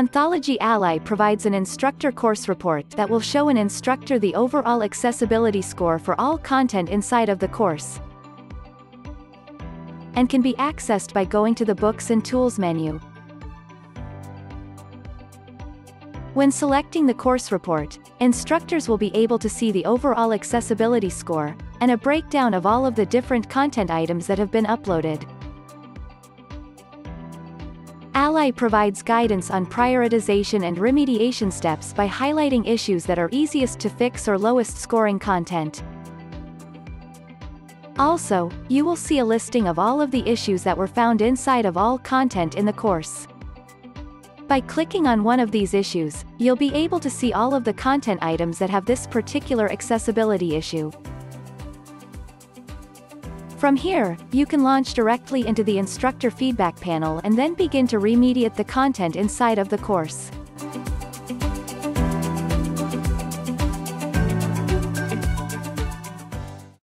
Anthology Ally provides an instructor course report that will show an instructor the overall accessibility score for all content inside of the course and can be accessed by going to the Books and Tools menu. When selecting the course report, instructors will be able to see the overall accessibility score, and a breakdown of all of the different content items that have been uploaded. Ally provides guidance on prioritization and remediation steps by highlighting issues that are easiest to fix or lowest scoring content. Also, you will see a listing of all of the issues that were found inside of all content in the course. By clicking on one of these issues, you'll be able to see all of the content items that have this particular accessibility issue. From here, you can launch directly into the instructor feedback panel and then begin to remediate the content inside of the course.